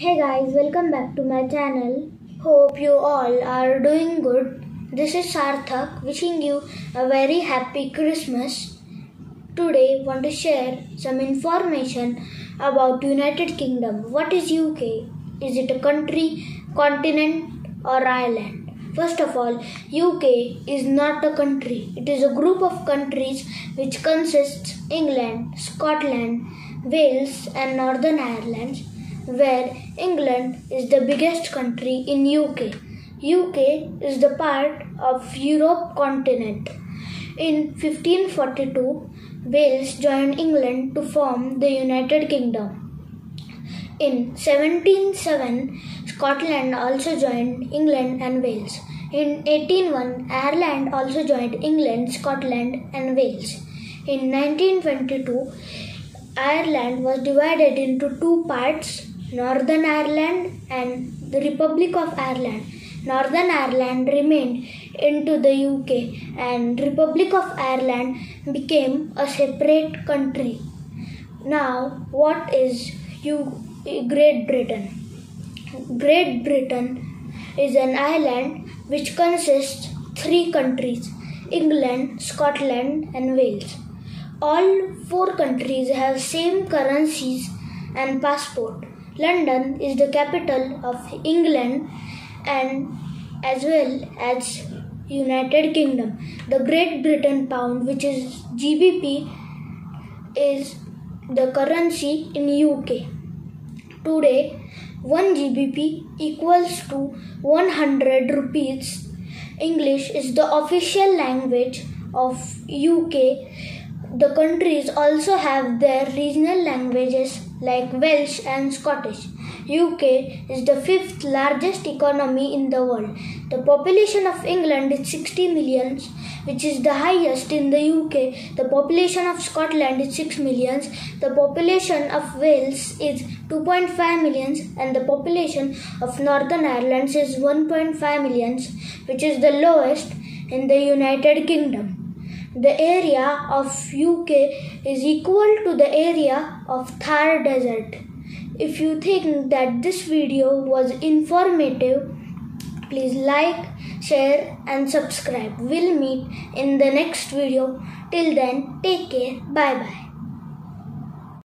Hey guys, welcome back to my channel. Hope you all are doing good. This is Sarthak wishing you a very happy Christmas. Today want to share some information about United Kingdom. What is UK? Is it a country, continent or island? First of all, UK is not a country. It is a group of countries which consists England, Scotland, Wales and Northern Ireland where England is the biggest country in UK. UK is the part of Europe continent. In 1542, Wales joined England to form the United Kingdom. In 1707, Scotland also joined England and Wales. In 1801, Ireland also joined England, Scotland, and Wales. In 1922, Ireland was divided into two parts Northern Ireland and the Republic of Ireland. Northern Ireland remained into the UK and Republic of Ireland became a separate country. Now, what is U- Great Britain? Great Britain is an island which consists three countries England, Scotland and Wales. All four countries have same currencies and passport. London is the capital of England and as well as United Kingdom. The Great Britain pound which is GBP is the currency in UK. Today 1 GBP equals to 100 rupees. English is the official language of UK. The countries also have their regional languages like Welsh and Scottish. UK is the fifth largest economy in the world. The population of England is 60 millions, which is the highest in the UK. The population of Scotland is 6 millions. The population of Wales is 2.5 millions, and the population of Northern Ireland is 1.5 millions, which is the lowest in the United Kingdom. The area of UK is equal to the area of Thar Desert. If you think that this video was informative, please like, share and subscribe. We'll meet in the next video. Till then, take care. Bye bye.